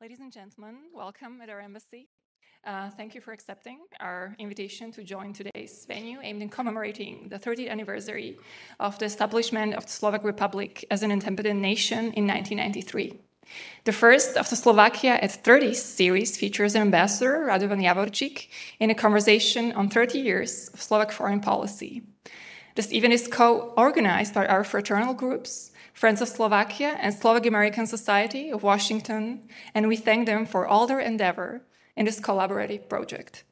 Ladies and gentlemen, welcome at our embassy. Uh, thank you for accepting our invitation to join today's venue aimed in commemorating the 30th anniversary of the establishment of the Slovak Republic as an independent nation in 1993. The first of the Slovakia at 30 series features Ambassador Radovan Javorčík in a conversation on 30 years of Slovak foreign policy. This event is co-organized by our fraternal groups, Friends of Slovakia and Slovak American Society of Washington, and we thank them for all their endeavor in this collaborative project.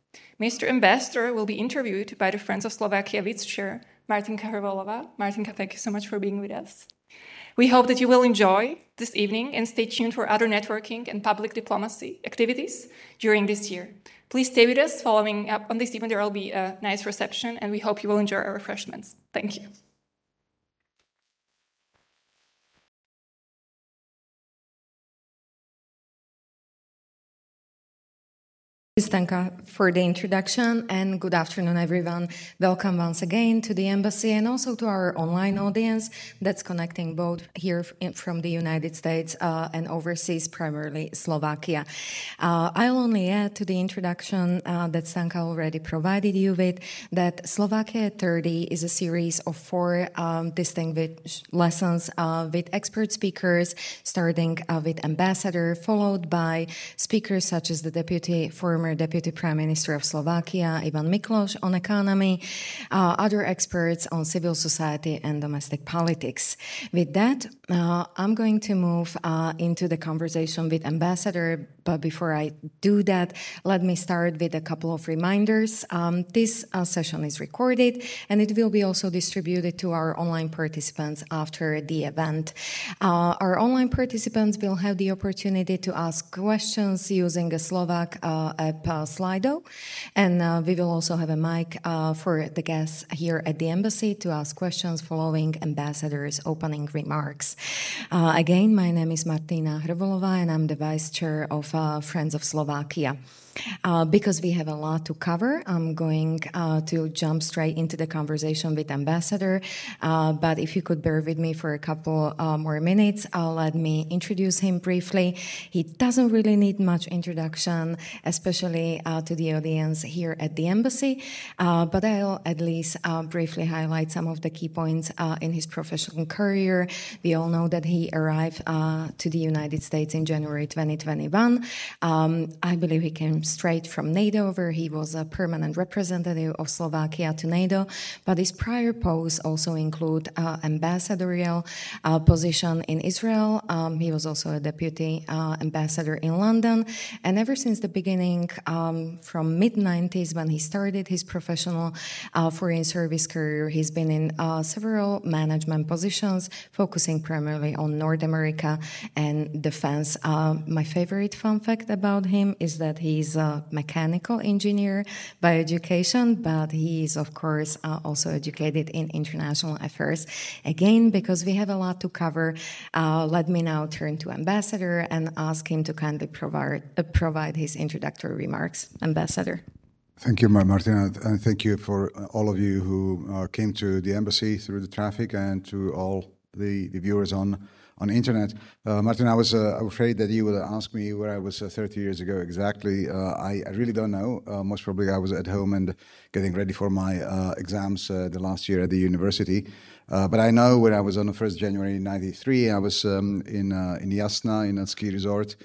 Mr. Ambassador will be interviewed by the Friends of Slovakia Vice Chair, Martinka Hrvolova. Martinka, thank you so much for being with us. We hope that you will enjoy this evening and stay tuned for other networking and public diplomacy activities during this year. Please stay with us. Following up on this event, there will be a nice reception, and we hope you will enjoy our refreshments. Thank you. Stanka for the introduction and good afternoon, everyone. Welcome once again to the embassy and also to our online audience that's connecting both here from the United States uh, and overseas, primarily Slovakia. Uh, I'll only add to the introduction uh, that Stanka already provided you with that Slovakia 30 is a series of four um, distinguished lessons uh, with expert speakers, starting uh, with ambassador, followed by speakers such as the deputy former former Deputy Prime Minister of Slovakia, Ivan Mikloš, on economy, uh, other experts on civil society and domestic politics. With that, uh, I'm going to move uh, into the conversation with Ambassador. But before I do that, let me start with a couple of reminders. Um, this uh, session is recorded and it will be also distributed to our online participants after the event. Uh, our online participants will have the opportunity to ask questions using a Slovak uh, app uh, Slido. And uh, we will also have a mic uh, for the guests here at the embassy to ask questions following ambassador's opening remarks. again, my name is Martina Hrvolova and I'm the vice chair of Uh, friends of Slovakia. Uh, because we have a lot to cover, I'm going uh, to jump straight into the conversation with Ambassador. Uh, but if you could bear with me for a couple uh, more minutes, uh, let me introduce him briefly. He doesn't really need much introduction, especially uh, to the audience here at the embassy. but I'll at least briefly highlight some of the key points in his professional career. We all know that he arrived to the United States in January 2021. Um, I believe he came straight from NATO, where he was a permanent representative of Slovakia to NATO. But his prior posts also include uh, ambassadorial uh, position in Israel. Um, he was also a deputy uh, ambassador in London. And ever since the beginning, um, from mid 90s when he started his professional uh, foreign service career, he's been in uh, several management positions, focusing primarily on North America and defense. Uh, my favorite fun fact about him is that he's a mechanical engineer by education, but he is, of course, uh, also educated in international affairs. Again, because we have a lot to cover, uh, let me now turn to Ambassador and ask him to kindly provide, uh, provide his introductory remarks. Ambassador. Thank you, Martina, and thank you for all of you who uh, came to the embassy through the traffic and to all the, the viewers on on the internet. Uh, Martin, I was uh, afraid that you would ask me where I was uh, 30 years ago exactly. Uh, I, I, really don't know. Uh, most probably I was at home and getting ready for my uh, exams the last year at the university. but I know when I was on the 1st January 93, I was um, in, in Jasna, in a ski resort,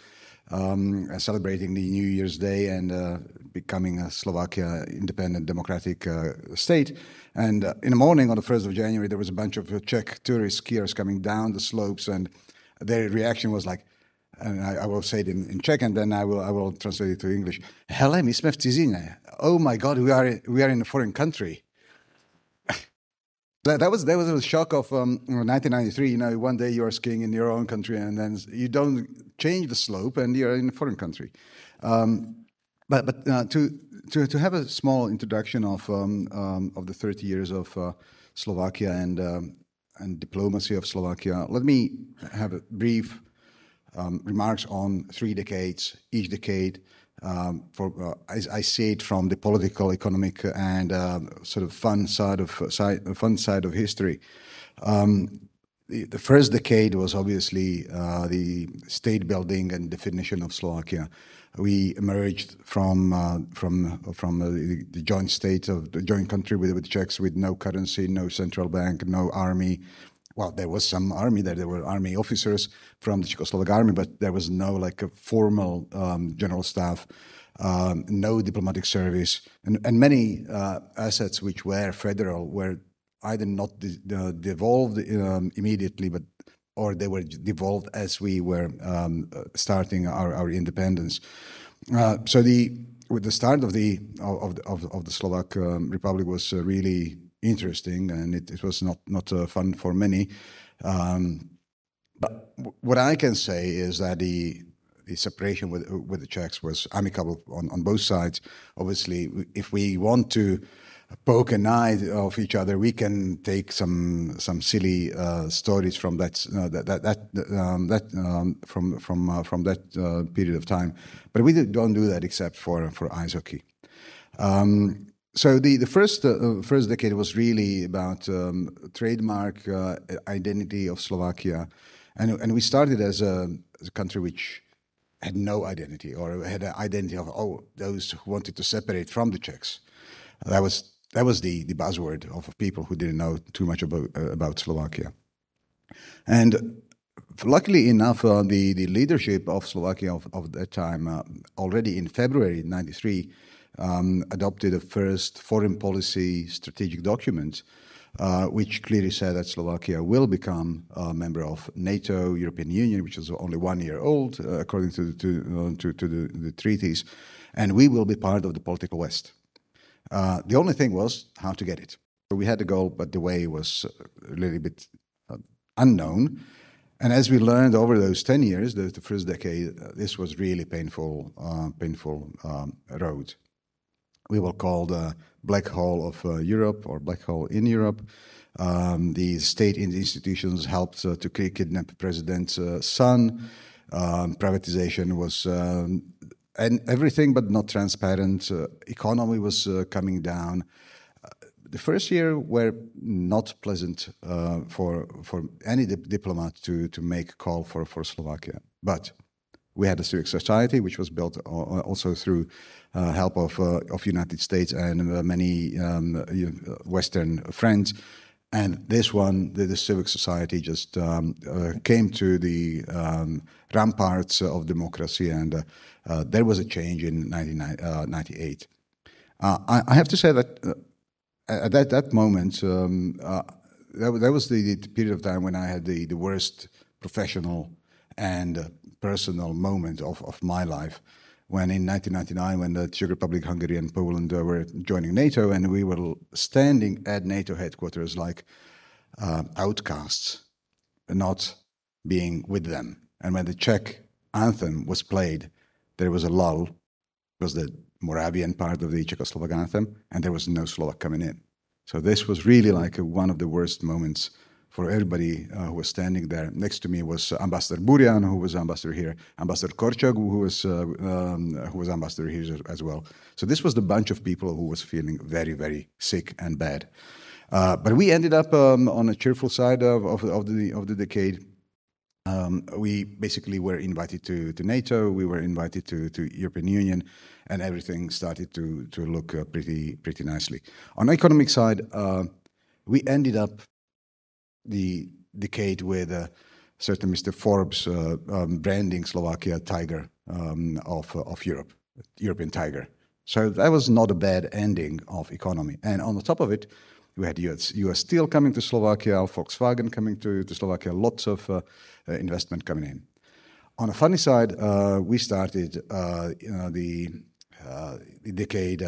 um, celebrating the New Year's Day and becoming a Slovakia independent democratic state. And uh, in the morning on the 1st of January, there was a bunch of uh, Czech tourist skiers coming down the slopes, and their reaction was like, and I, I will say it in, in, Czech, and then I will I will translate it to English. Hele, my jsme v cizině. Oh my God, we are we are in a foreign country. that, that was that was a shock of um, 1993. You know, one day you are skiing in your own country, and then you don't change the slope, and you're in a foreign country. Um, but but uh, to to, to have a small introduction of um, um, of the 30 years of uh, Slovakia and um, and diplomacy of Slovakia, let me have a brief um, remarks on three decades. Each decade, um, for uh, I, I, see it from the political, economic, and uh, sort of fun side of side, fun side of history. The, the first decade was obviously uh, the state building and definition of Slovakia. We emerged from uh, from from uh, the, the, joint state of the joint country with, with Czechs with no currency, no central bank, no army. Well, there was some army there. There were army officers from the Czechoslovak army, but there was no like a formal um, general staff. Um, no diplomatic service, and, and many uh, assets which were federal were either not de- devolved um, immediately, but or they were devolved as we were um, starting our, our independence. Uh, so the with the start of the of of, of the Slovak um, Republic was uh, really interesting, and it, it was not not uh, fun for many. Um, but what I can say is that the the separation with with the Czechs was amicable on, on both sides. Obviously, if we want to poke an eye of each other, we can take some some silly uh, stories from that uh, that that that, um, that um, from from uh, from that uh, period of time, but we don't do that except for for ice hockey. Um, so the the first uh, first decade was really about um, trademark uh, identity of Slovakia, and and we started as a, as a country which had no identity or had an identity of oh those who wanted to separate from the Czechs. That was that was the, the buzzword of people who didn't know too much about, uh, about Slovakia. And luckily enough, uh, the, the leadership of Slovakia of, of that time, uh, already in February 93, um, adopted a first foreign policy strategic document, uh, which clearly said that Slovakia will become a member of NATO, European Union, which is only one year old, uh, according to, to, uh, to, to the, the treaties, and we will be part of the political West. Uh, the only thing was how to get it. So we had the goal, but the way was a little bit uh, unknown. And as we learned over those 10 years, the, the first decade, uh, this was really painful, uh, painful um, road. We will call the black hole of uh, Europe or black hole in Europe. Um, the state institutions helped to kidnap president's son. Um, privatization was um, and everything but not transparent. Uh, economy was uh, coming down. Uh, the first year were not pleasant uh, for for any dip- diplomat to to make call for for Slovakia, but we had a civic society which was built also through uh, help of uh, of United States and many um, Western friends. And this one, the, the civic society, just um, came to the um, ramparts of democracy and uh, there was a change in 1998. Uh, uh, I, I, have to say that at that, that moment, um, that, that, was the, the, period of time when I had the, the worst professional and personal moment of, of my life when in 1999, when the Czech Republic, Hungary, and Poland uh, were joining NATO, and we were standing at NATO headquarters like uh, outcasts, not being with them. And when the Czech anthem was played, there was a lull because the Moravian part of the Czechoslovak anthem, and there was no Slovak coming in. So this was really like a, one of the worst moments for everybody uh, who was standing there. Next to me was Ambassador Burian, who was ambassador here, Ambassador Korchak, who was uh, um, who was ambassador here as well. So this was the bunch of people who was feeling very, very sick and bad. Uh, but we ended up um, on a cheerful side of, of, of, the of the decade. Um, we basically were invited to, to NATO, we were invited to, to European Union, and everything started to, to look uh, pretty, pretty nicely. On the economic side, uh, we ended up the decade with a certain Mr. Forbes uh, um, branding Slovakia tiger um, of, of Europe, European tiger. So that was not a bad ending of economy. And on the top of it, we had US, US Steel coming to Slovakia, Volkswagen coming to, to Slovakia, lots of uh, uh, investment coming in. On a funny side, uh, we started you know, the, the decade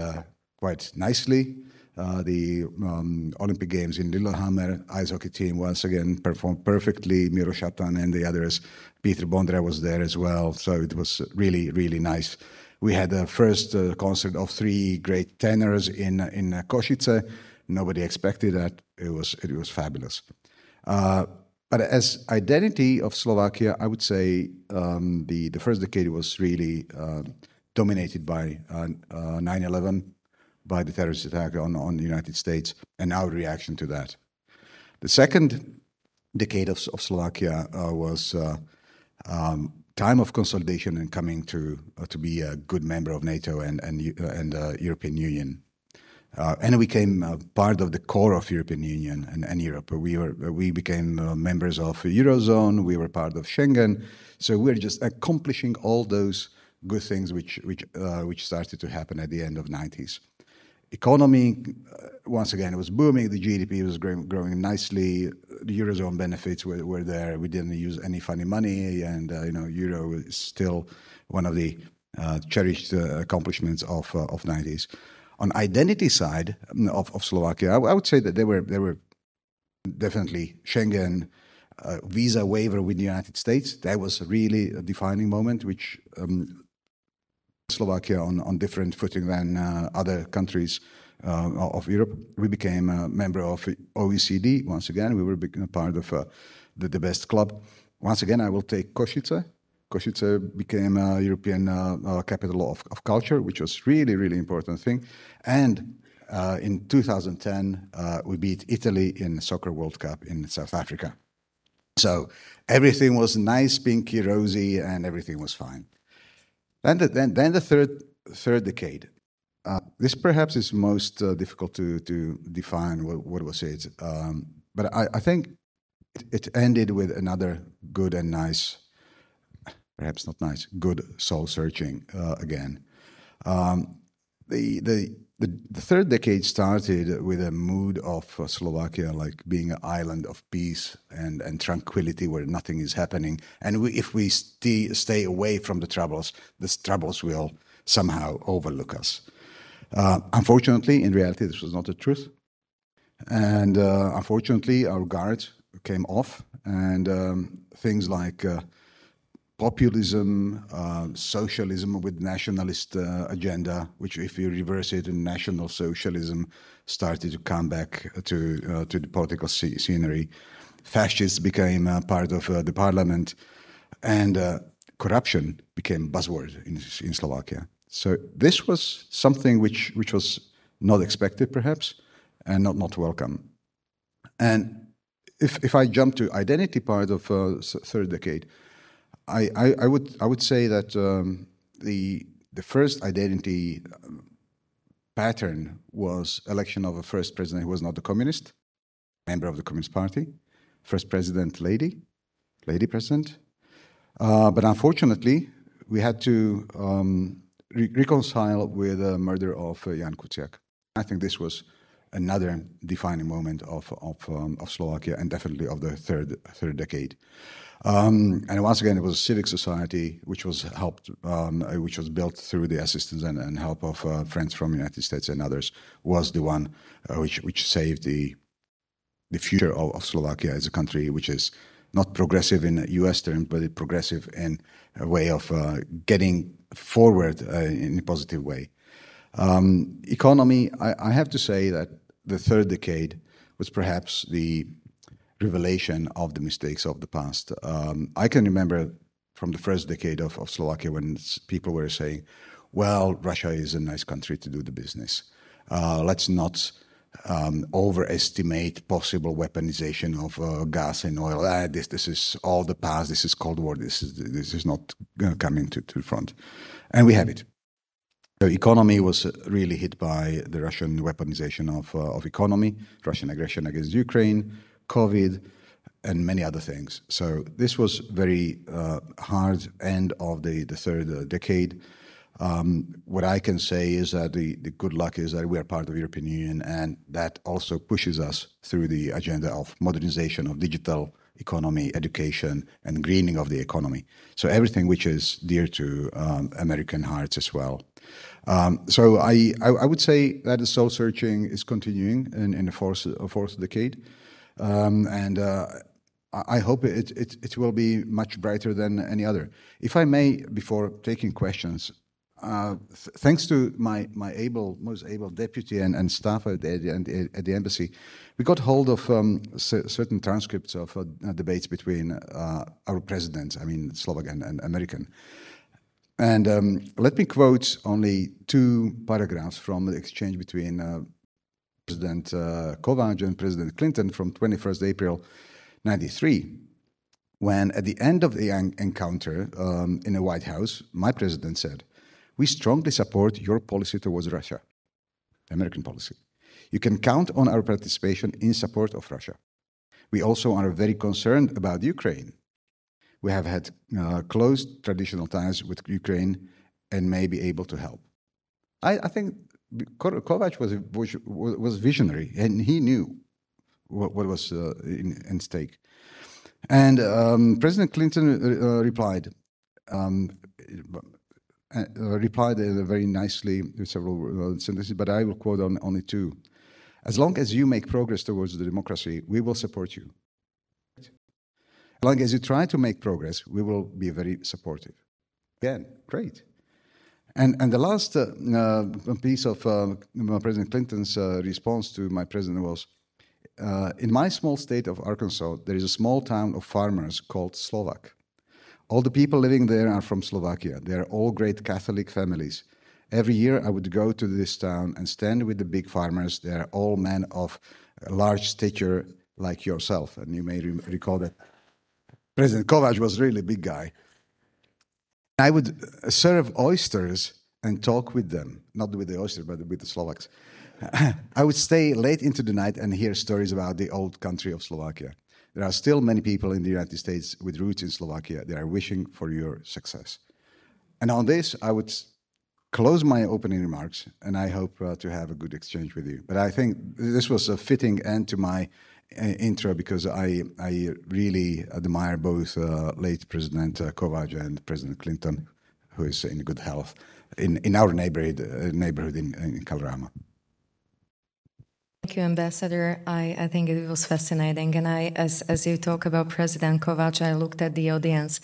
quite nicely. Uh, the um, Olympic Games in Lillehammer ice hockey team once again performed perfectly. Miro Šatan and the others. Peter Bondra was there as well, so it was really, really nice. We had the first uh, concert of three great tenors in in Košice. Nobody expected that. It was it was fabulous. Uh, but as identity of Slovakia, I would say um, the the first decade was really uh, dominated by 9/11, uh, by the terrorist attack on on the United States, and our reaction to that. The second decade of, of Slovakia uh, was uh, um, time of consolidation and coming to uh, to be a good member of NATO and and and European Union. Uh, and we became uh, part of the core of European Union and, and Europe. We were we became uh, members of Eurozone. We were part of Schengen. So we're just accomplishing all those good things which which which started to happen at the end of 90s economy, uh, once again, it was booming. The GDP was growing, growing nicely. The eurozone benefits were, were, there. We didn't use any funny money, and uh, you know, euro is still one of the uh, cherished uh, accomplishments of uh, of 90s. On identity side um, of, of Slovakia, I, would say that there were there were definitely Schengen. Uh, visa waiver with the United States. That was really a defining moment, which um, Slovakia on, on different footing than uh, other countries uh, of Europe. We became a member of OECD. Once again, we were part of uh, the, the best club. Once again, I will take Košice. Košice became a European uh, uh, capital of, of, culture, which was really, really important thing. And uh, in 2010, we beat Italy in the Soccer World Cup in South Africa. So everything was nice, pinky, rosy, and everything was fine. Then the, then, then the third, third decade. Uh, this perhaps is most uh, difficult to, to define what, what was it. Um, but I, I think it, it, ended with another good and nice, perhaps not nice, good soul searching uh, again. Um, the, the, the, the, third decade started with a mood of uh, Slovakia like being an island of peace and, and tranquility where nothing is happening. And we, if we stay, stay away from the troubles, the troubles will somehow overlook us. Uh, unfortunately, in reality, this was not the truth. And uh, unfortunately, our guard came off, and um, things like uh, populism, uh, socialism with nationalist uh, agenda, which, if you reverse it, national socialism started to come back to uh, to the political scenery. Fascists became part of uh, the parliament, and uh, corruption became buzzword in, in Slovakia. So this was something which which was not expected, perhaps, and not not welcome. And if if I jump to identity part of uh, third decade I, I, I, would I would say that um, the the first identity um, pattern was election of a first president who was not a communist, member of the Communist Party, first president lady, lady president. Uh, but unfortunately, we had to um, re reconcile with the murder of uh, Jan Kuciak. I think this was another defining moment of of, um, of Slovakia and definitely of the third third decade. Um, and once again, it was a civic society which was helped, um, uh, which was built through the assistance and, and help of uh, friends from the United States and others, was the one uh, which which saved the the future of, of, Slovakia as a country which is not progressive in U.S. terms, but progressive in a way of uh, getting forward uh, in a positive way. Um, economy, I, I have to say that the third decade was perhaps the revelation of the mistakes of the past. Um, I can remember from the first decade of, of Slovakia when people were saying, well, Russia is a nice country to do the business. Uh, let's not um, overestimate possible weaponization of uh, gas and oil. Ah, this, this is all the past. This is Cold War. This is, this is not going to come into to the front. And we have it. The economy was really hit by the Russian weaponization of, uh, of economy, Russian aggression against Ukraine, COVID, and many other things. So this was very uh, hard end of the, the third uh, decade. Um, what I can say is that the, the good luck is that we are part of the European Union, and that also pushes us through the agenda of modernization of digital economy, education, and greening of the economy. So everything which is dear to um, American hearts as well. Um, so I, I, I, would say that the soul searching is continuing in, in the fourth, fourth decade. Um, and uh, I hope it, it, it will be much brighter than any other. If I may, before taking questions, uh, th thanks to my, my able, most able deputy and, and staff at the, at the embassy, we got hold of um, certain transcripts of uh, debates between uh, our presidents, I mean Slovak and, and American. And um, let me quote only two paragraphs from the exchange between uh, President uh, Kovac and President Clinton from 21st April 93, when at the end of the encounter um, in the White House, my president said, We strongly support your policy towards Russia, American policy. You can count on our participation in support of Russia. We also are very concerned about Ukraine. We have had uh, close traditional ties with Ukraine and may be able to help. I, I think Kovac was, was, was visionary and he knew what, what was uh, in, in, stake. And um, President Clinton uh, uh replied, um, uh, replied very nicely with several uh, sentences, but I will quote on, only two. As long as you make progress towards the democracy, we will support you. As long as you try to make progress, we will be very supportive. Again, great. And, and the last uh, uh, piece of uh, President Clinton's uh, response to my president was uh, In my small state of Arkansas, there is a small town of farmers called Slovak. All the people living there are from Slovakia. They are all great Catholic families. Every year I would go to this town and stand with the big farmers. They are all men of large stature like yourself. And you may re- recall that President Kovac was really a big guy. I would serve oysters and talk with them, not with the oysters, but with the Slovaks. I would stay late into the night and hear stories about the old country of Slovakia. There are still many people in the United States with roots in Slovakia that are wishing for your success. And on this, I would close my opening remarks, and I hope uh, to have a good exchange with you. But I think this was a fitting end to my intro because I, I really admire both uh, late President uh, and President Clinton, who is in good health in, in our neighborhood, uh, neighborhood in, in. Thank you, Ambassador. I, I think it was fascinating. And I, as, as you talk about President Kovac, I looked at the audience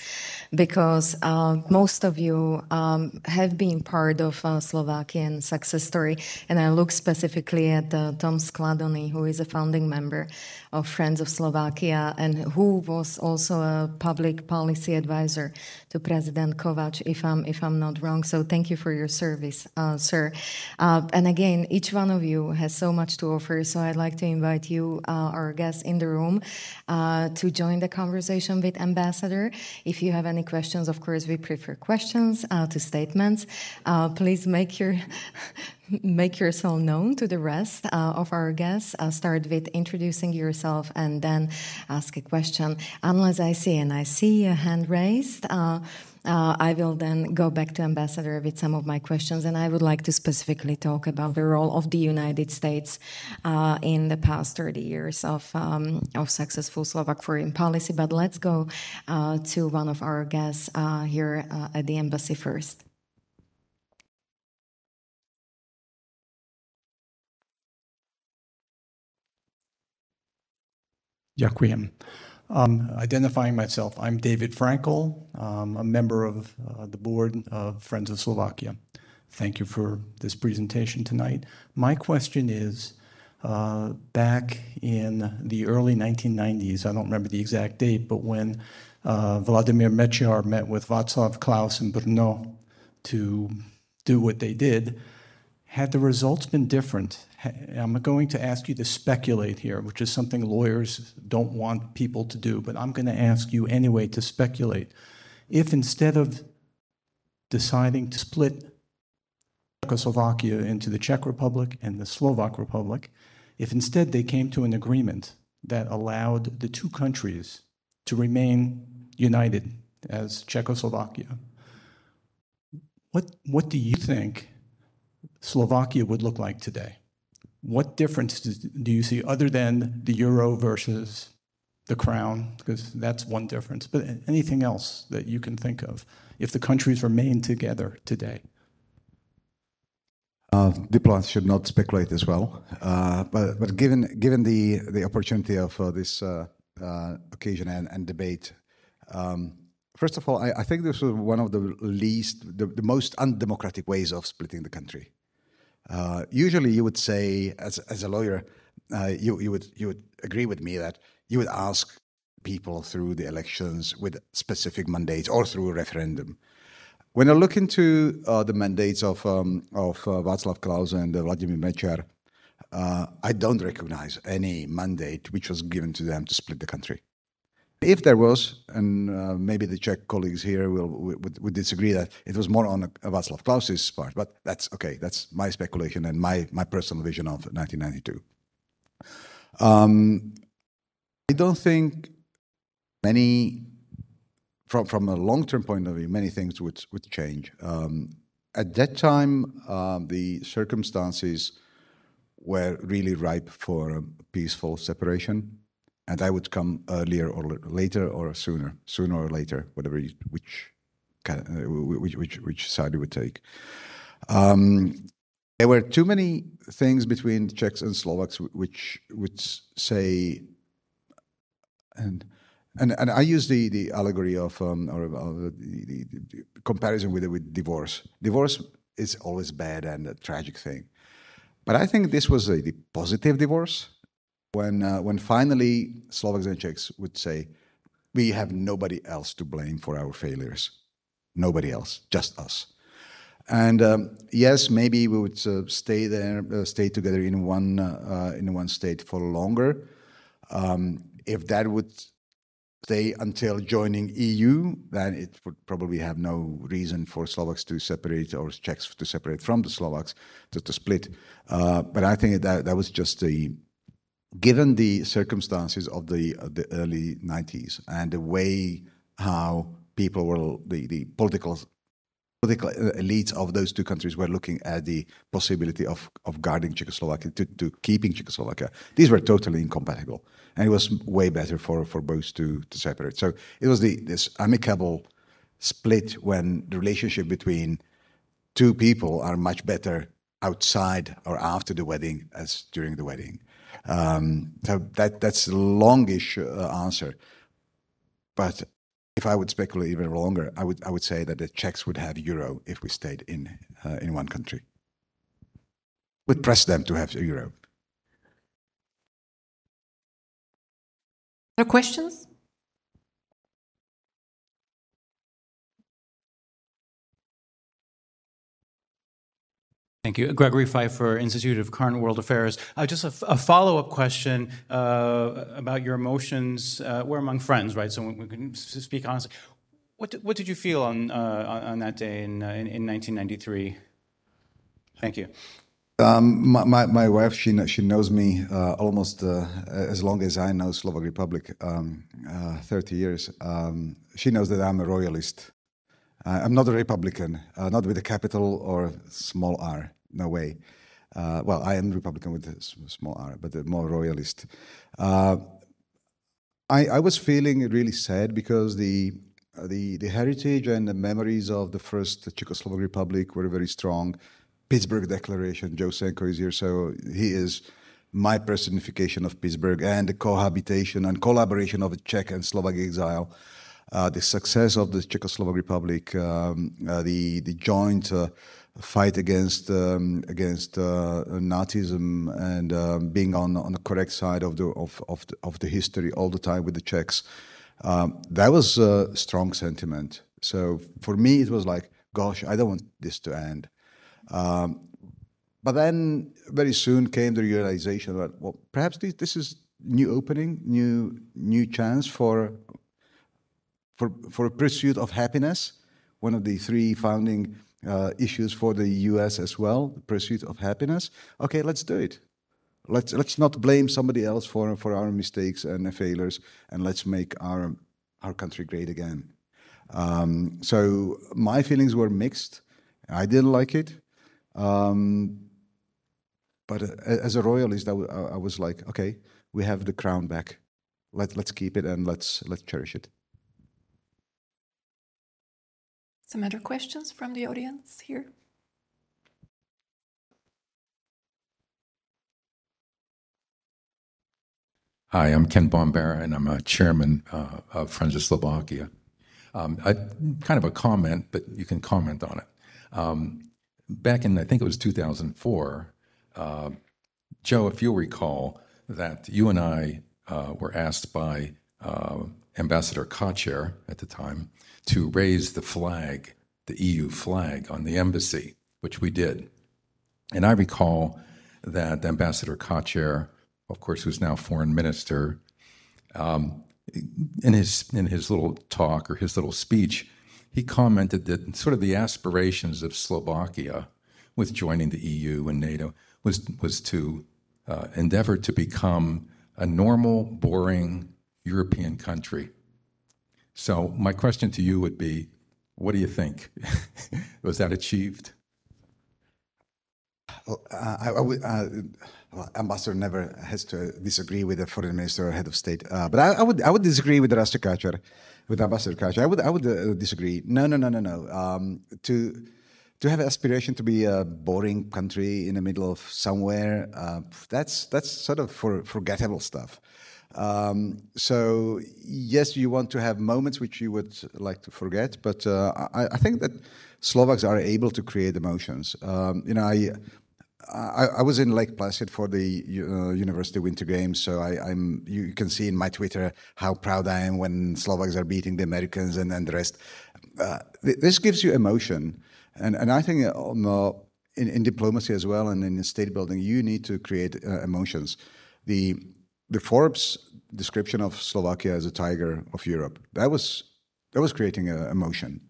because uh, most of you um, have been part of a Slovakian success story. And I look specifically at uh, Tom Skladony, who is a founding member of Friends of Slovakia and who was also a public policy advisor to President Kovac, if I'm, if I'm not wrong. So thank you for your service, uh, sir. Uh, and again, each one of you has so much to offer so I'd like to invite you, uh, our guests in the room, uh, to join the conversation with Ambassador. If you have any questions, of course, we prefer questions uh, to statements. Please make your make yourself known to the rest uh, of our guests. Uh, start with introducing yourself and then ask a question. Unless I see, and I see a hand raised. Uh, uh, I will then go back to Ambassador with some of my questions, and I would like to specifically talk about the role of the United States uh, in the past 30 years of, um, of successful Slovak foreign policy. But let's go uh, to one of our guests here at the embassy first. Ďakujem. Um, identifying myself, I'm David Frankel, um, a member of uh, the board of Friends of Slovakia. Thank you for this presentation tonight. My question is uh, back in the early 1990s, I don't remember the exact date, but when uh, Vladimir Mečiar met with Václav Klaus in Brno to do what they did, had the results been different? I'm going to ask you to speculate here, which is something lawyers don't want people to do, but I'm going to ask you anyway to speculate. If instead of deciding to split Czechoslovakia into the Czech Republic and the Slovak Republic, if instead they came to an agreement that allowed the two countries to remain united as Czechoslovakia, what, what do you think Slovakia would look like today? What difference do you see other than the euro versus the crown? Because that's one difference. But anything else that you can think of if the countries remain together today? Uh, diplomats should not speculate as well. Uh, but but given given the the opportunity of uh, this uh, uh, occasion and, and debate, um, first of all, I, I, think this was one of the least, the, the most undemocratic ways of splitting the country. Uh, usually, you would say, as, as a lawyer, uh, you, you, would, you would agree with me that you would ask people through the elections with specific mandates or through a referendum. When I look into uh, the mandates of, um, of uh, Václav Klaus and uh, Vladimir uh, I don't recognize any mandate which was given to them to split the country. If there was, and uh, maybe the Czech colleagues here will would, would disagree that it was more on Václav Klaus's part, but that's okay. That's my speculation and my my personal vision of 1992. Um, I don't think many, from from a long term point of view, many things would would change. Um, at that time, um, the circumstances were really ripe for peaceful separation and I would come earlier or later or sooner, sooner or later, whatever you, which, uh, which which which side you would take. Um, there were too many things between Czechs and Slovaks which would say, and and and I use the the allegory of um, or uh, the, the, the, comparison with with divorce. Divorce is always bad and a tragic thing, but I think this was a positive divorce when uh, when finally Slovaks and Czechs would say, "We have nobody else to blame for our failures, nobody else, just us." And um, yes, maybe we would uh, stay there, uh, stay together in one uh, in one state for longer. Um, if that would stay until joining EU, then it would probably have no reason for Slovaks to separate or Czechs to separate from the Slovaks to, to split. Uh, but I think that that was just the given the circumstances of the, uh, the early 90s and the way how people were, the, the political political elites of those two countries were looking at the possibility of, of guarding Czechoslovakia, to, to keeping Czechoslovakia. These were totally incompatible. And it was way better for, for both to, to separate. So it was the, this amicable split when the relationship between two people are much better outside or after the wedding as during the wedding. Um, so that that's a longish uh, answer. But if I would speculate even longer, I would I would say that the Czechs would have euro if we stayed in uh, in one country. Would press them to have euro. Other questions? Thank you. Gregory Feifer, Institute of Current World Affairs. Uh, just a, a follow up question uh, about your emotions. Uh, we're among friends, right? So we can speak honestly. What did, what did you feel on, uh, on that day in, uh, in, in, 1993? Thank you. Um, my, my, my, wife, she, she knows me uh, almost as long as I know Slovak Republic, um, 30 years. Um, she knows that I'm a royalist. Uh, I'm not a Republican, uh, not with a capital or small r. No way. Uh, well, I am Republican with a small r, but more royalist. Uh, I, I, was feeling really sad because the the the heritage and the memories of the first Czechoslovak Republic were very strong. Pittsburgh Declaration. Joe Senko is here, so he is my personification of Pittsburgh and the cohabitation and collaboration of Czech and Slovak exile uh, the success of the Czechoslovak Republic, um, uh, the the joint uh, fight against um, against uh, Nazism, and um, being on on the correct side of the of of the, of the history all the time with the Czechs. Um, that was a strong sentiment. So for me, it was like, gosh, I don't want this to end. Um, but then very soon came the realization that well, perhaps this, this is new opening, new new chance for for, for a pursuit of happiness, one of the three founding uh, issues for the US as well, the pursuit of happiness. Okay, let's do it. Let's, let's not blame somebody else for, for our mistakes and failures, and let's make our, our country great again. Um, so my feelings were mixed. I didn't like it. Um, but uh, as a royalist, I, I was like, okay, we have the crown back. Let, let's keep it and let's, let's cherish it. Some other questions from the audience here? Hi, I'm Ken Bombera, and I'm a chairman uh, of Friends of Slovakia. Um, I, kind of a comment, but you can comment on it. Um, back in, I think it was 2004, uh, Joe, if you'll recall, that you and I uh, were asked by uh, Ambassador Káčer at the time to raise the flag, the EU flag, on the embassy, which we did. And I recall that Ambassador Káčer, of course, who's now foreign minister, um, in his in his little talk or his little speech, he commented that sort of the aspirations of Slovakia with joining the EU and NATO was was to uh, endeavor to become a normal, boring European country. So my question to you would be, what do you think? was that achieved? Well, uh, I, I would, uh, well, ambassador never has to disagree with the foreign minister or head of state. Uh, but I, I, would I would disagree with Rasťo Káčer, with Ambassador Káčer. I would I would uh, disagree. No no no no no. Um, to to have aspiration to be a boring country in the middle of somewhere, uh, that's that's sort of for forgettable stuff. Um, so yes, you want to have moments which you would like to forget, but uh, I, I, think that Slovaks are able to create emotions. Um, you know, I I, I, was in Lake Placid for the uh, University Winter Games, so I, am You can see in my Twitter how proud I am when Slovaks are beating the Americans and, and the rest. Uh, this gives you emotion, and and I think um, uh, in, in, diplomacy as well and in state building, you need to create uh, emotions. The the Forbes description of Slovakia as a tiger of Europe that was that was creating a emotion.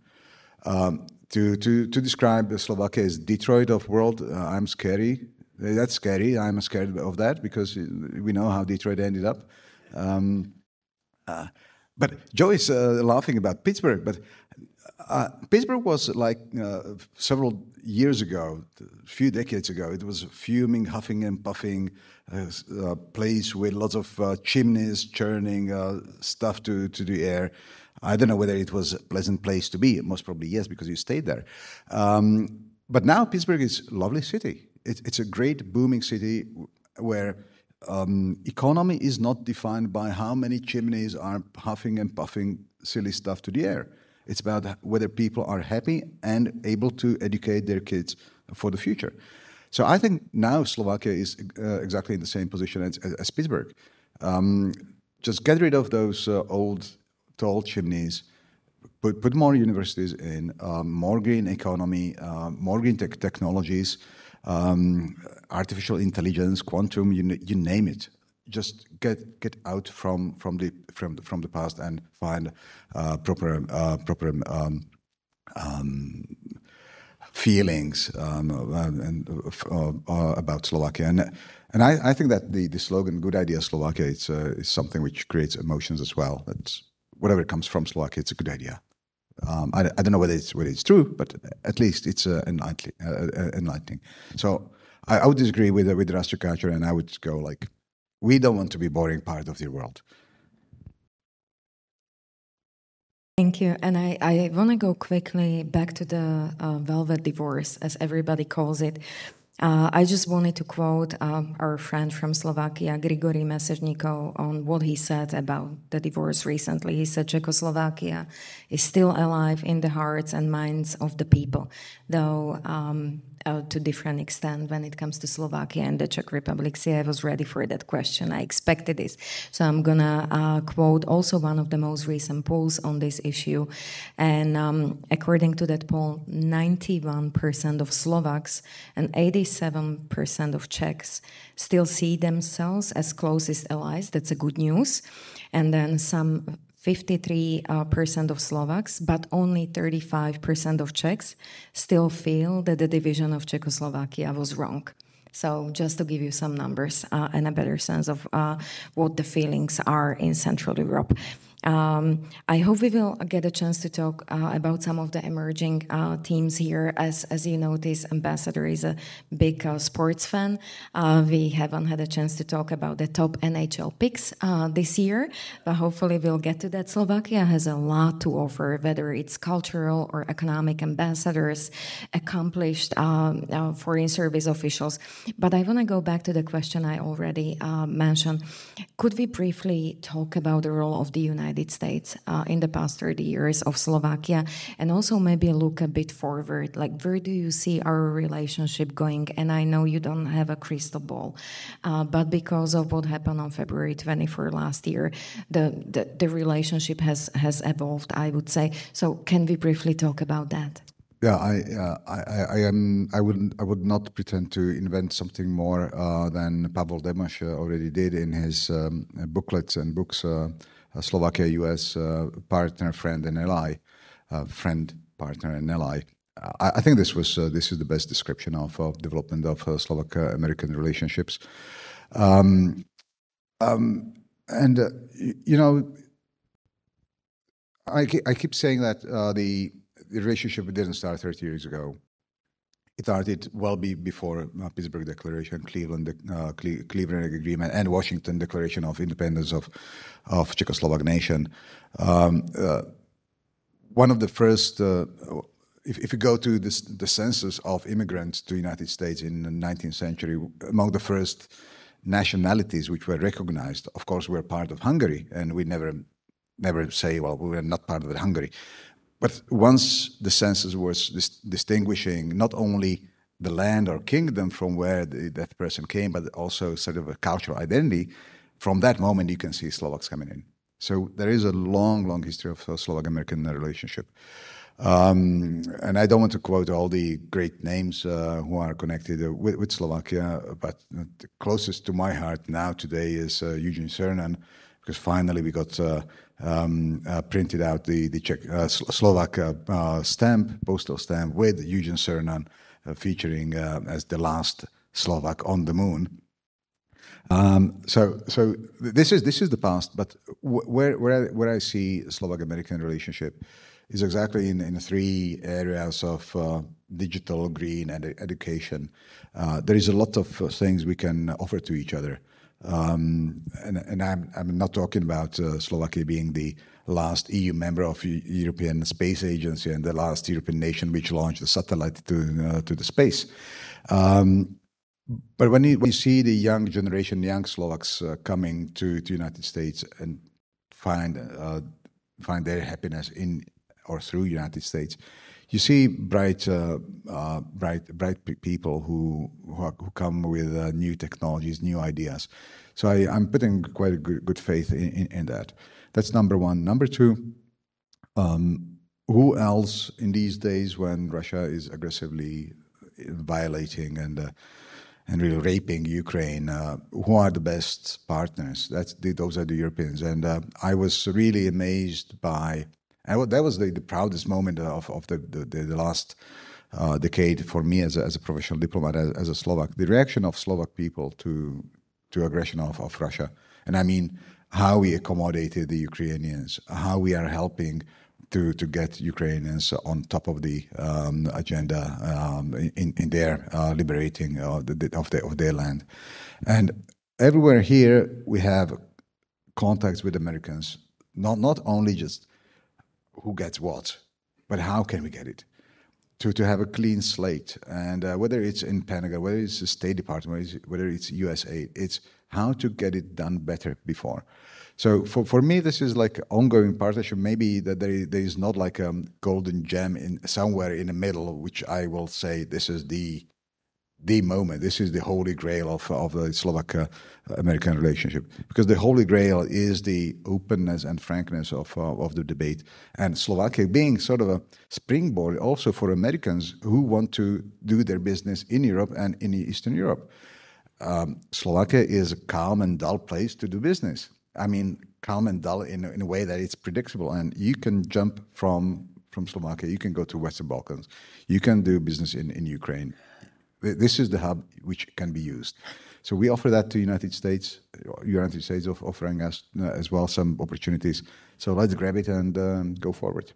Um, to, to, to describe Slovakia as Detroit of world, uh, I'm scary. That's scary. I'm scared of that because we know how Detroit ended up. Um, uh, but Joe is uh, laughing about Pittsburgh, but uh, Pittsburgh was like uh, several years ago, a few decades ago, it was a fuming, huffing, and puffing uh, place with lots of chimneys churning stuff to, to the air. I don't know whether it was a pleasant place to be. Most probably yes, because you stayed there. Um, but now Pittsburgh is a lovely city. It, it's a great booming city where um, economy is not defined by how many chimneys are huffing and puffing silly stuff to the air. It's about whether people are happy and able to educate their kids for the future. So I think now Slovakia is uh, exactly in the same position as, as Pittsburgh. Um, just get rid of those uh, old tall chimneys, put, put more universities in, um, more green economy, uh, more green te- technologies, um, artificial intelligence, quantum, you, you name it. Just get get out from from the from the, from the past and find uh, proper uh, proper um, um feelings um, uh, and, uh, uh, about Slovakia. And and I, I, think that the, the slogan "Good idea Slovakia" it's, is something which creates emotions as well. It's whatever comes from Slovakia, it's a good idea. Um, I, I, don't know whether it's whether it's true, but at least it's uh, enlightening. Uh, uh enlightening. So I, I, would disagree with uh, with Rasťo Káčer, and I would go like, we don't want to be boring part of the world. Thank you. And I, I want to go quickly back to the uh, velvet divorce, as everybody calls it. Uh, I just wanted to quote uh, our friend from Slovakia, Grigory Mesežníkov, on what he said about the divorce recently. He said Czechoslovakia is still alive in the hearts and minds of the people, though um, uh, to different extent when it comes to Slovakia and the Czech Republic. See, I was ready for that question. I expected this. So I'm going to uh, quote also one of the most recent polls on this issue. And um, according to that poll, 91% of Slovaks and 87% of Czechs still see themselves as closest allies. That's a good news. And then some 53% uh, of Slovaks, but only 35% of Czechs still feel that the division of Czechoslovakia was wrong. So, just to give you some numbers uh, and a better sense of uh, what the feelings are in Central Europe. Um, I hope we will get a chance to talk uh, about some of the emerging uh, teams here. As as you notice, Ambassador is a big uh, sports fan. Uh, we haven't had a chance to talk about the top NHL picks uh, this year, but hopefully we'll get to that. Slovakia has a lot to offer, whether it's cultural or economic ambassadors, accomplished um, uh, foreign service officials. But I want to go back to the question I already mentioned. Could we briefly talk about the role of the United United States uh, in the past 30 years of Slovakia, and also maybe look a bit forward. Like, where do you see our relationship going? And I know you don't have a crystal ball, uh, but because of what happened on February 24 last year, the, the, the relationship has has evolved. I would say. So, can we briefly talk about that? Yeah, I, uh, I, I, am. I would, I would not pretend to invent something more uh, than Pavol Demeš already did in his um, booklets and books uh, Uh, Slovakia, U.S. Uh, partner, friend, and ally, uh, friend, partner, and ally. I, think this was this is the best description of, development of Slovak American relationships. Um, um, and you know, I, I keep saying that the the relationship didn't start 30 years ago. It started well be before uh, Pittsburgh Declaration, Cleveland, uh, Cle- Cleveland Agreement, and Washington Declaration of Independence of of Czechoslovak nation. Um, uh, one of the first, uh, if, if you go to this, the census of immigrants to the United States in the 19th century, among the first nationalities which were recognized, of course, were part of Hungary, and we never never say, well, we are not part of Hungary. But once the census was dis distinguishing not only the land or kingdom from where the, that person came, but also sort of a cultural identity, from that moment you can see Slovaks coming in. So there is a long, long history of Slovak American relationship. Um, and I don't want to quote all the great names uh, who are connected uh, with, with, Slovakia, but the closest to my heart now today is uh, Eugene Cernan, because finally we got uh, um, uh, printed out the the Czech, uh, Slovak uh, stamp, postal stamp with Eugene Cernan featuring as the last Slovak on the moon. Um, so, so this is this is the past, but where where I, where I see Slovak American relationship is exactly in, in three areas of uh, digital, green, and education. Uh, there is a lot of things we can offer to each other. Um, and, and I'm, I'm, not talking about uh, Slovakia being the last EU member of the European Space Agency and the last European nation which launched a satellite to uh, to the space. Um, but when you, when you, see the young generation, young Slovaks uh, coming to the United States and find uh, find their happiness in or through United States, you see bright, uh, uh, bright, bright people who who, are, who come with uh, new technologies, new ideas. So I, am putting quite a good, good faith in, in, in, that. That's number one. Number two, um, who else in these days when Russia is aggressively violating and uh, and really raping Ukraine, uh, who are the best partners? That's the, those are the Europeans. And uh, I was really amazed by and that was the, the proudest moment of, of the, the, the last uh, decade for me as a, as a professional diplomat, as, as, a Slovak. The reaction of Slovak people to to aggression of, of Russia, and I mean how we accommodated the Ukrainians, how we are helping to to get Ukrainians on top of the um, agenda um, in in their uh, liberating of, the, of, the, of their land, and everywhere here we have contacts with Americans, not not only just who gets what, but how can we get it? To, to have a clean slate. And uh, whether it's in Pentagon, whether it's the State Department, whether it's USA, it's how to get it done better before. So for, for me, this is like ongoing partnership. Maybe that there, there is not like a golden gem in somewhere in the middle, which I will say this is the the moment. This is the holy grail of, of the Slovak uh, American relationship because the holy grail is the openness and frankness of, uh, of the debate. And Slovakia being sort of a springboard also for Americans who want to do their business in Europe and in Eastern Europe. Um, Slovakia is a calm and dull place to do business. I mean, calm and dull in, in a way that it's predictable. And you can jump from, from Slovakia, you can go to Western Balkans, you can do business in, in Ukraine this is the hub which can be used. So we offer that to United States. United States of offering us uh, as well some opportunities. So let's grab it and um, go forward.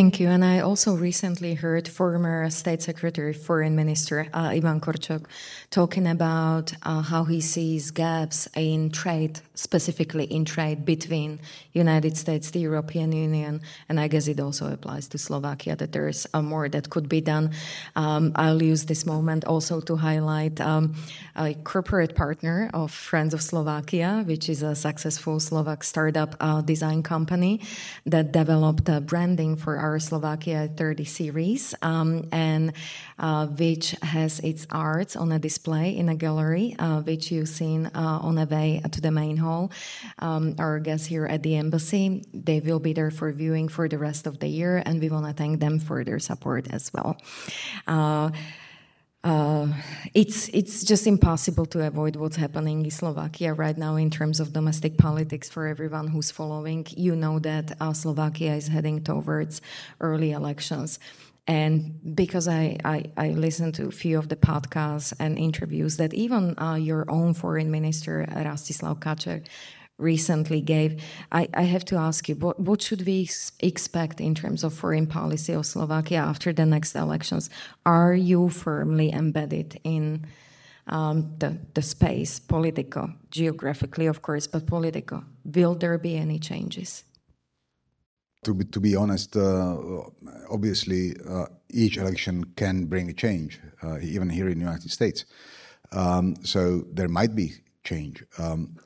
Thank you. And I also recently heard former State Secretary, Foreign Minister uh, Ivan Korčok talking about uh, how he sees gaps in trade, specifically in trade between United States, the European Union, and I guess it also applies to Slovakia that there's uh, more that could be done. Um, I'll use this moment also to highlight um, a corporate partner of Friends of Slovakia, which is a successful Slovak startup uh, design company that developed branding for our our Slovakia 30 series, um, and uh, which has its arts on a display in a gallery, uh, which you've seen uh, on the way to the main hall. Um, our guests here at the embassy, they will be there for viewing for the rest of the year, and we want to thank them for their support as well. Uh, it's it's just impossible to avoid what's happening in Slovakia right now in terms of domestic politics. For everyone who's following, you know that uh, Slovakia is heading towards early elections. And because I, I, I, listened to a few of the podcasts and interviews that even uh, your own foreign minister, Rastislav Káčer, recently gave, I, I, have to ask you, what, what should we expect in terms of foreign policy of Slovakia after the next elections? Are you firmly embedded in um, the, the space, political, geographically, of course, but political? Will there be any changes? To be, to be honest, uh, obviously, uh, each election can bring a change, uh, even here in the United States. Um, so there might be change. Um,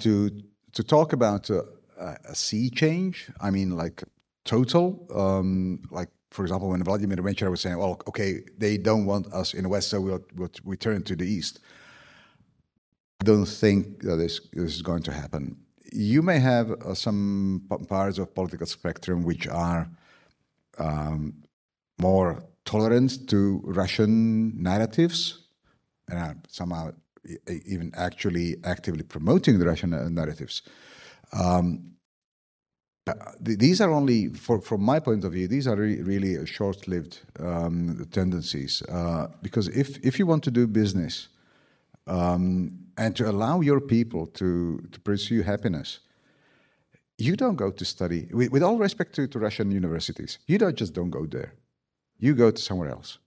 to to talk about a, a, sea change, I mean, like total, um, like for example, when Vladimir Mečiar was saying, "Well, okay, they don't want us in the west, so we'll, we'll we turn to the east." I don't think that this, this is going to happen you may have uh, some parts of political spectrum which are um, more tolerant to Russian narratives and are somehow even actually actively promoting the Russian uh, narratives. Um, uh, these are only, for, from my point of view, these are re really short-lived um, tendencies. Uh, because if if you want to do business um, and to allow your people to, to pursue happiness. You don't go to study, with, with all respect to, to Russian universities, you don't just don't go there. You go to somewhere else.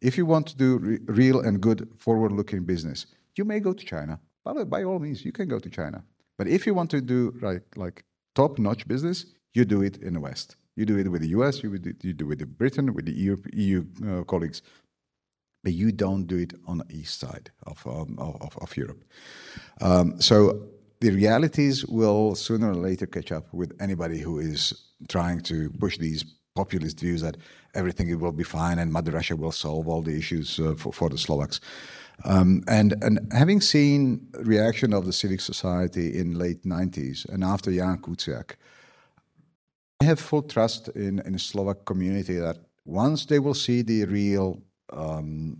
If you want to do re real and good forward looking business, you may go to China. By, by all means, you can go to China. But if you want to do like, like top notch business, you do it in the West. You do it with the US, you, do, you do it with Britain, with the EU, EU uh, colleagues but you don't do it on the east side of, um, of, of, Europe. Um, so the realities will sooner or later catch up with anybody who is trying to push these populist views that everything will be fine and Mother Russia will solve all the issues uh, for, for the Slovaks. Um, and and having seen reaction of the civic society in late 90s and after Jan Kuciak, I have full trust in, in the Slovak community that once they will see the real um,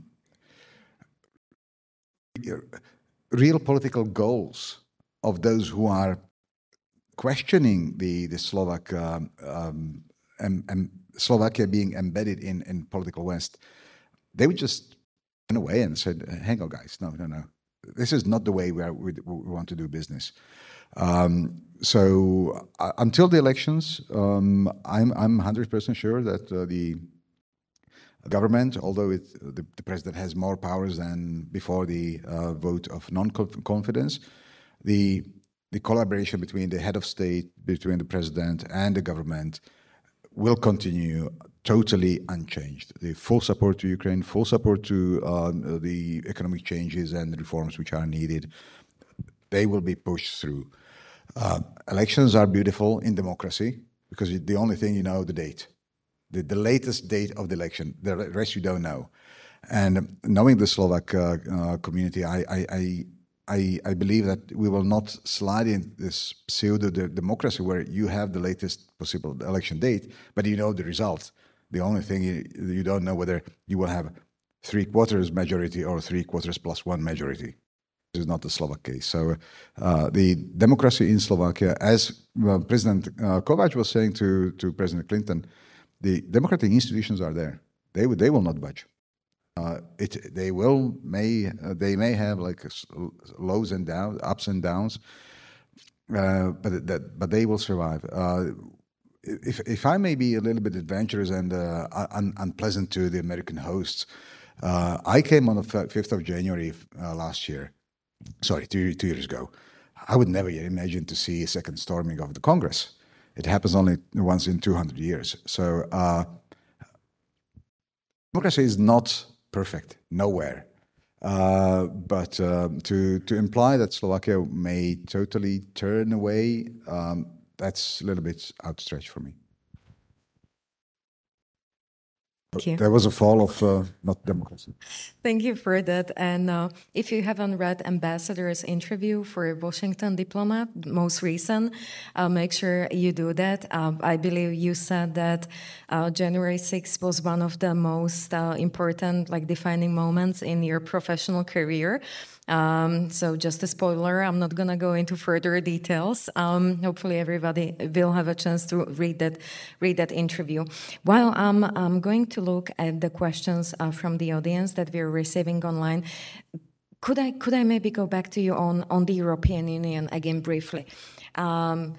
real political goals of those who are questioning the the Slovak um, um, and, and Slovakia being embedded in in political West, they would just away and said, "Hang on, guys, no, no, no, this is not the way we, are, we, we want to do business." Um, so uh, until the elections, um, I'm I'm 100% sure that uh, the government, although it, the, the, president has more powers than before the uh, vote of non-confidence, the the collaboration between the head of state, between the president and the government, will continue totally unchanged. The full support to Ukraine, full support to um, the economic changes and reforms which are needed, they will be pushed through. Uh, elections are beautiful in democracy because the only thing you know the date the, the latest date of the election. The rest you don't know. And knowing the Slovak uh, uh, community, I, I, I, I, believe that we will not slide in this pseudo democracy where you have the latest possible election date, but you know the result. The only thing you, you don't know whether you will have three quarters majority or three quarters plus one majority. This is not the Slovak case. So uh, the democracy in Slovakia, as uh, President uh, Kováč was saying to, to President Clinton, the democratic institutions are there. They would they will not budge. Uh, it they will may uh, they may have like lows and downs, ups and downs, uh, but that but they will survive. Uh, if if I may be a little bit adventurous and uh, un, unpleasant to the American hosts, uh, I came on the fifth of January last year. Sorry, two two years ago. I would never imagine to see a second storming of the Congress. It happens only once in 200 years. So uh, democracy is not perfect, nowhere. Uh, but um, to to imply that Slovakia may totally turn away, um, that's a little bit outstretched for me. Thank you. There was a fall of uh, not democracy. Thank you for that. And uh, if you haven't read Ambassador's interview for Washington diplomat, most recent, uh, make sure you do that. Uh, I believe you said that uh, January 6th was one of the most uh, important, like defining moments in your professional career. Um, so just a spoiler, I'm not going to go into further details. Um, hopefully everybody will have a chance to read that, read that interview. While I'm, I'm going to look at the questions uh, from the audience that we're receiving online, could I, could I maybe go back to you on, on the European Union again briefly? Um,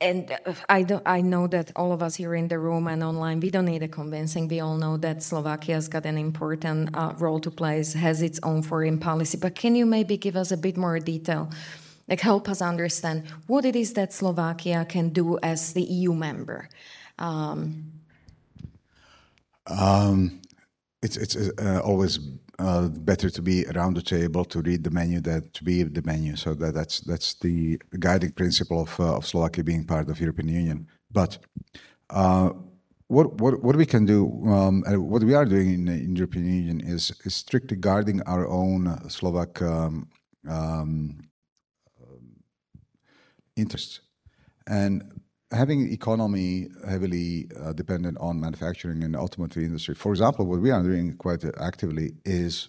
and uh, I, do, I know that all of us here in the room and online, we don't need a convincing. We all know that Slovakia's got an important uh, role to play, has its own foreign policy. But can you maybe give us a bit more detail? Like, help us understand what it is that Slovakia can do as the EU member. Um, um, it's it's uh, always uh, better to be around the table to read the menu than to be the menu. So that, that's that's the guiding principle of uh, of Slovakia being part of European Union. But uh, what what what we can do, um, and what we are doing in the European Union is, is strictly guarding our own Slovak um, um, interests, and having economy heavily uh, dependent on manufacturing and automotive industry. For example, what we are doing quite actively is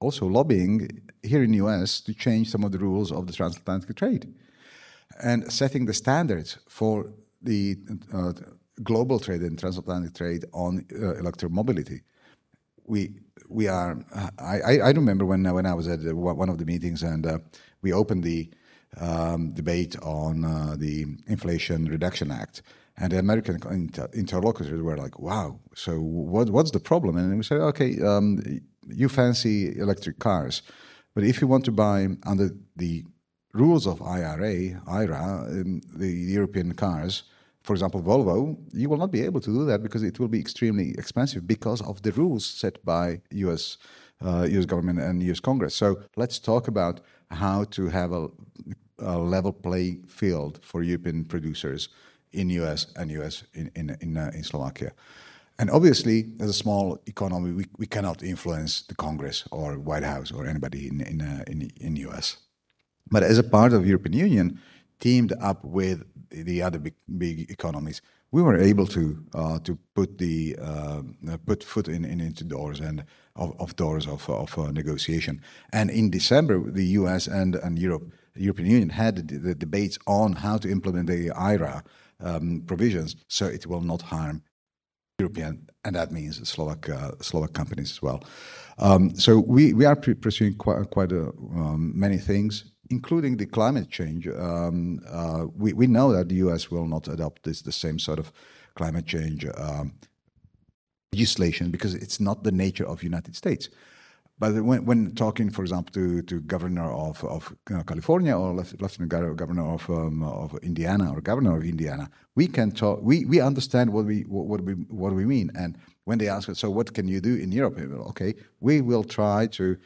also lobbying here in the US to change some of the rules of the transatlantic trade and setting the standards for the uh, global trade and transatlantic trade on uh, electromobility. We we are. I, I remember when when I was at one of the meetings and uh, we opened the um, debate on uh, the Inflation Reduction Act. And the American inter- interlocutors were like, wow, so what, what's the problem? And we said, okay, um, you fancy electric cars, but if you want to buy under the rules of IRA, IRA, um, the European cars, for example, Volvo, you will not be able to do that because it will be extremely expensive because of the rules set by US, uh, US government and US Congress. So let's talk about how to have a a level playing field for European producers in US and US in in in, uh, in Slovakia. And obviously, as a small economy, we, we cannot influence the Congress or White House or anybody in in uh, in, in US. But as a part of European Union, teamed up with the other big, big economies, we were able to uh, to put the uh, put foot in, in into doors and of, of doors of of uh, negotiation. And in December, the U.S. and and Europe the European Union had the, the debates on how to implement the IRA um, provisions so it will not harm European, and that means Slovak uh, Slovak companies as well. Um, so we, we are pursuing quite, quite a, um, many things, including the climate change. Um, uh, we, we know that the US will not adopt this the same sort of climate change um, legislation because it's not the nature of United States. But when, when talking, for example, to, to governor of, of uh, California or lieutenant governor of, um, of Indiana or governor of Indiana, we can talk. We, we understand what we what, we what we mean. And when they ask us, so what can you do in Europe? Okay, we will try to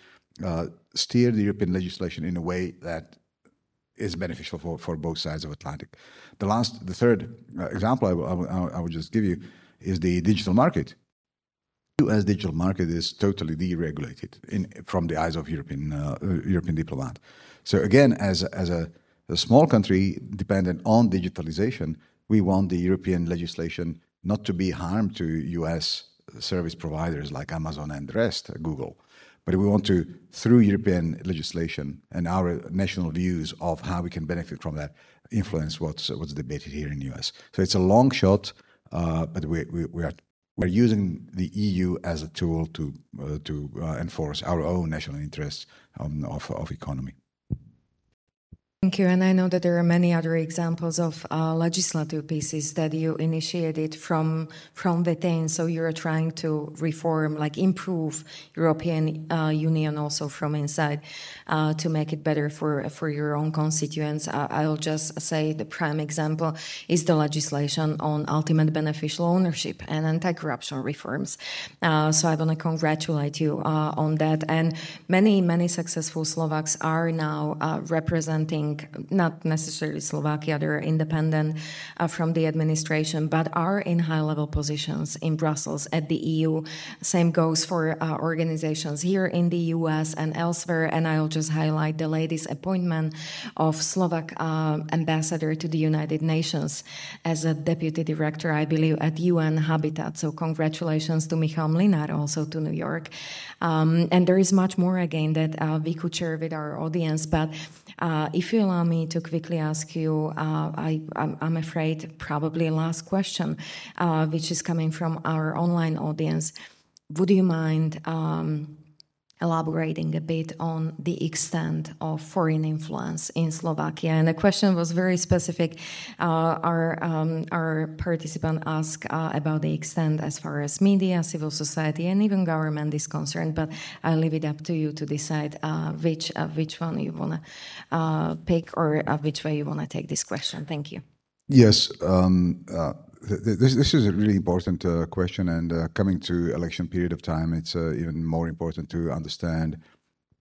uh, steer the European legislation in a way that is beneficial for, for both sides of Atlantic. The last, the third uh, example I, I, I would just give you is the digital market. U.S. digital market is totally deregulated in, from the eyes of European uh, European diplomat. So again, as as a, a, small country dependent on digitalization, we want the European legislation not to be harmed to U.S. service providers like Amazon and the rest, uh, Google, but we want to, through European legislation and our national views of how we can benefit from that, influence what's what's debated here in the U.S. So it's a long shot, uh, but we, we, we are we're using the EU as a tool to uh, to uh, enforce our own national interests um, of, of economy. Thank you. And I know that there are many other examples of uh, legislative pieces that you initiated from from within. So you're trying to reform, like improve European uh, Union also from inside uh, to make it better for for your own constituents. Uh, I'll just say the prime example is the legislation on ultimate beneficial ownership and anti-corruption reforms. Uh, so I want to congratulate you uh, on that. And many many successful Slovaks are now representing leaving, not necessarily Slovakia, they're independent uh, from the administration, but are in high level positions in Brussels at the EU. Same goes for uh, organizations here in the US and elsewhere. And I'll just highlight the latest appointment of Slovak uh, ambassador to the United Nations as a deputy director, I believe, at UN Habitat. So congratulations to Michal Mlynár, also to New York. Um, and there is much more again that uh, we could share with our audience. But uh, if you allow me to quickly ask you, uh, I, am afraid probably last question, uh, which is coming from our online audience. Would you mind? Um, elaborating a bit on the extent of foreign influence in Slovakia. And the question was very specific. Uh, our, um, our participant asked uh, about the extent as far as media, civil society, and even government is concerned. But I'll leave it up to you to decide uh, which, uh, which one you want to uh, pick or uh, which way you want to take this question. Thank you. Yes. Um, this, this is a really important uh, question, and uh, coming to election period of time, it's uh, even more important to understand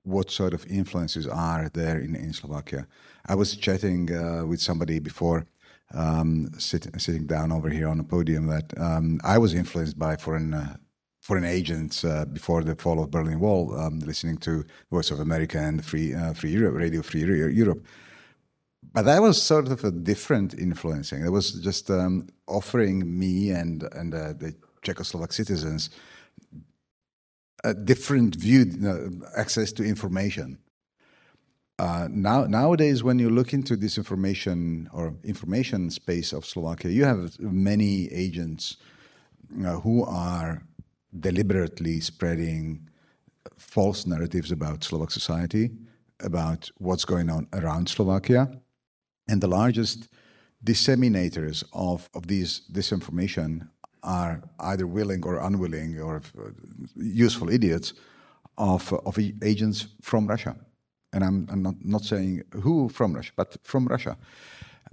what sort of influences are there in, in Slovakia. I was chatting uh, with somebody before um, sit, sitting down over here on the podium that um, I was influenced by foreign uh, foreign agents uh, before the fall of Berlin Wall, um, listening to Voice of America and Free Free Europe, Radio Free Europe but that was sort of a different influencing. It was just um, offering me and and uh, the Czechoslovak citizens a different view, access to information. Uh, now nowadays, when you look into this information or information space of Slovakia, you have many agents uh, who are deliberately spreading false narratives about Slovak society, about what's going on around Slovakia and the largest disseminators of, of these disinformation are either willing or unwilling or uh, useful idiots of, of agents from Russia. And I'm, I'm not, not saying who from Russia, but from Russia.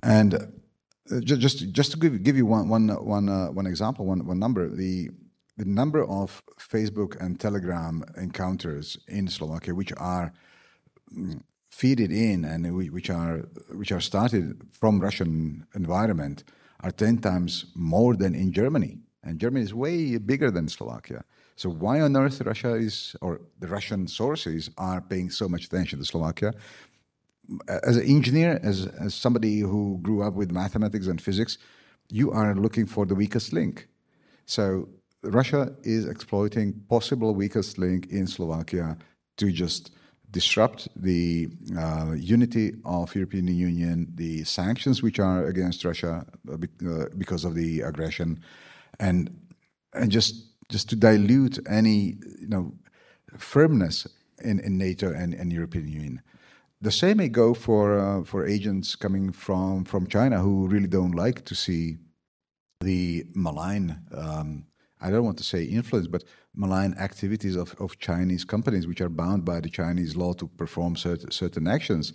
And uh, just, just to give, give you one, one, one, uh, one example, one, one number, the, the number of Facebook and Telegram encounters in Slovakia, which are mm, feed it in and which are which are started from Russian environment are ten times more than in Germany, and Germany is way bigger than Slovakia. So why on earth Russia is or the Russian sources are paying so much attention to Slovakia? As an engineer, as as somebody who grew up with mathematics and physics, you are looking for the weakest link. So Russia is exploiting possible weakest link in Slovakia to just disrupt the uh, unity of European Union, the sanctions which are against Russia uh, uh, because of the aggression, and and just just to dilute any you know firmness in, in NATO and, and European Union. The same may go for uh, for agents coming from from China who really don't like to see the malign. Um, I don't want to say influence, but malign activities of, of Chinese companies, which are bound by the Chinese law to perform certain, certain actions.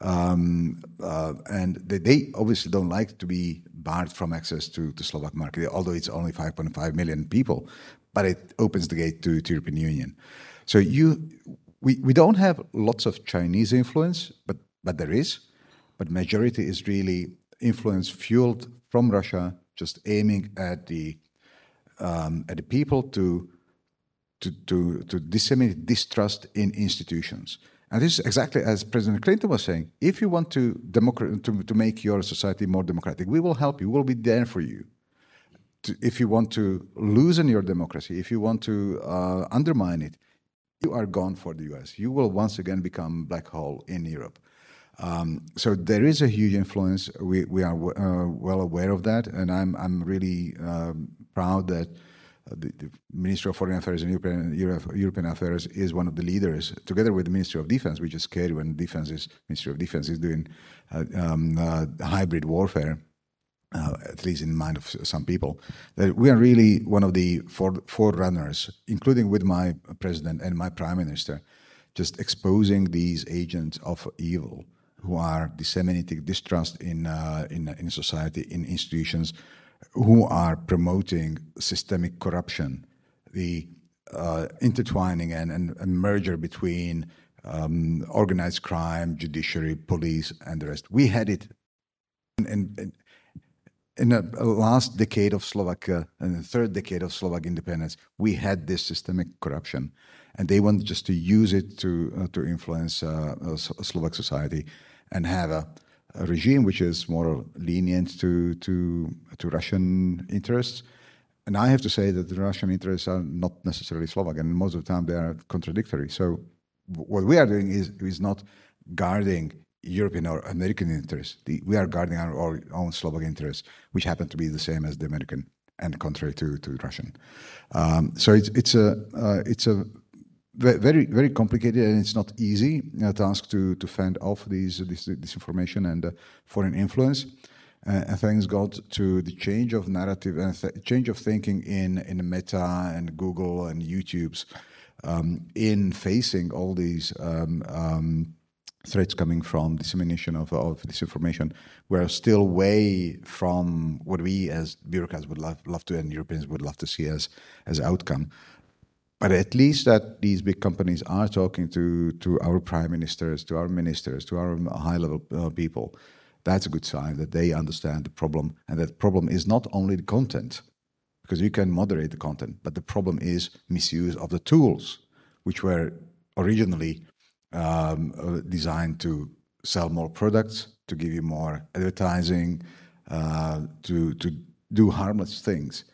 Um, uh, and they, they, obviously don't like to be barred from access to the Slovak market, although it's only 5.5 million people, but it opens the gate to, the European Union. So you, we, we don't have lots of Chinese influence, but, but there is. But majority is really influence fueled from Russia, just aiming at the um, at the people to to, to, to disseminate distrust in institutions. And this is exactly as President Clinton was saying. If you want to, democrat- to, to make your society more democratic, we will help you. We will be there for you. To, if you want to loosen your democracy, if you want to uh, undermine it, you are gone for the US. You will once again become black hole in Europe. Um, so there is a huge influence. We, we are w- uh, well aware of that, and I'm, I'm really um, proud that uh, the, the, Ministry of Foreign Affairs and European, European Affairs is one of the leaders, together with the Ministry of Defense, which is scary when defense is, Ministry of Defense is doing uh, um, uh, hybrid warfare, uh, at least in the mind of some people. That we are really one of the for, forerunners, including with my president and my prime minister, just exposing these agents of evil who are disseminating distrust in, uh, in, in society, in institutions, who are promoting systemic corruption, the uh, intertwining and, and, and, merger between um, organized crime, judiciary, police, and the rest. We had it in, in, in the last decade of Slovakia and the third decade of Slovak independence. We had this systemic corruption, and they wanted just to use it to uh, to influence uh, Slovak society and have a, a, regime which is more lenient to to to Russian interests. And I have to say that the Russian interests are not necessarily Slovak, and most of the time they are contradictory. So what we are doing is is not guarding European or American interests. The, we are guarding our, our, own Slovak interests, which happen to be the same as the American and contrary to to Russian. Um, so it's it's a uh, it's a very very complicated and it's not easy uh, task to to fend off these this disinformation and uh, foreign influence. Uh, and thanks God to the change of narrative and th- change of thinking in in Meta and Google and YouTube's um, in facing all these um, um, threats coming from dissemination of, of disinformation. We're still way from what we as bureaucrats would love, love to and Europeans would love to see as as outcome. But at least that these big companies are talking to to our prime ministers, to our ministers, to our high level uh, people. That's a good sign that they understand the problem, and that problem is not only the content, because you can moderate the content, but the problem is misuse of the tools, which were originally um, uh, designed to sell more products, to give you more advertising, uh, to to do harmless things.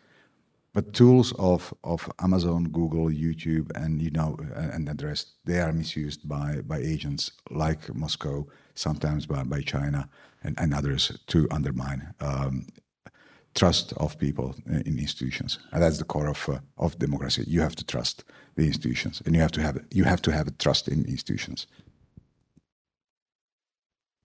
But tools of, of Amazon, Google, YouTube, and you know, and the rest, they are misused by, by agents like Moscow, sometimes by, by China and, and others to undermine um, trust of people in institutions. And that's the core of, uh, of democracy. You have to trust the institutions, and you have to have you have to have trust in institutions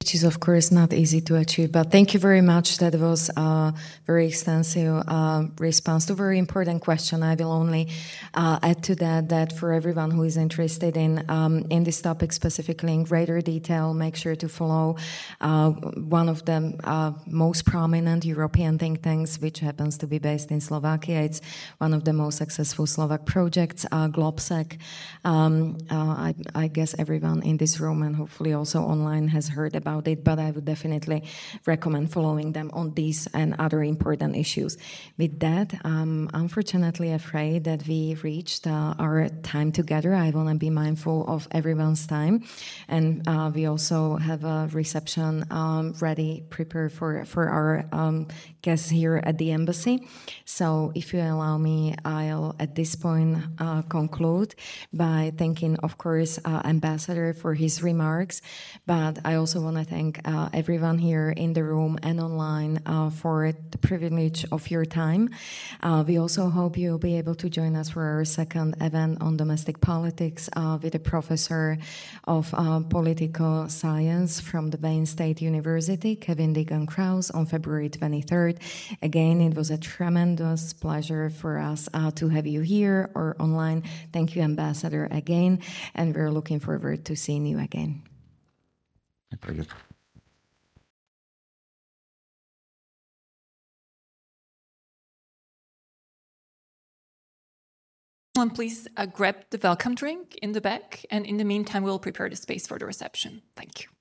which is of course not easy to achieve. But thank you very much. That was a very extensive uh, response to a very important question. I will only uh, add to that that for everyone who is interested in um, in this topic specifically in greater detail, make sure to follow uh, one of the uh, most prominent European think tanks, which happens to be based in Slovakia. It's one of the most successful Slovak projects, uh, Globsec. Um, uh, I, I guess everyone in this room and hopefully also online has heard about but I would definitely recommend following them on these and other important issues. With that, I'm unfortunately afraid that we reached uh, our time together. I want to be mindful of everyone's time, and uh, we also have a reception um, ready, prepared for for our um, guests here at the embassy. So, if you allow me, I'll at this point uh, conclude by thanking, of course, uh, Ambassador for his remarks, but I also want to thank uh, everyone here in the room and online uh, for the privilege of your time. Uh, we also hope you'll be able to join us for our second event on domestic politics uh, with a professor of political science from the Wayne State University, Kevin Deegan Krause, on February 23rd. Again, it was a tremendous pleasure for us uh, to have you here or online. Thank you, Ambassador, again, and we're looking forward to seeing you again. Very please uh, grab the welcome drink in the back, and in the meantime, we'll prepare the space for the reception. Thank you.